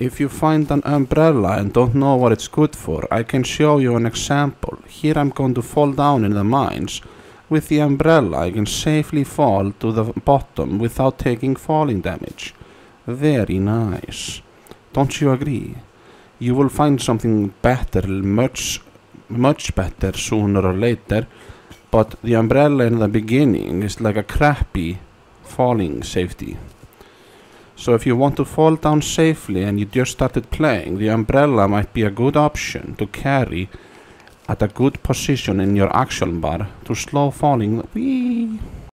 If you find an umbrella and don't know what it's good for, I can show you an example. Here I'm going to fall down in the mines. With the umbrella, I can safely fall to the bottom without taking falling damage. Very nice. Don't you agree? You will find something better, much, much better sooner or later. But the umbrella in the beginning is like a crappy falling safety. So if you want to fall down safely and you just started playing, the umbrella might be a good option to carry at a good position in your action bar to slow falling. Whee!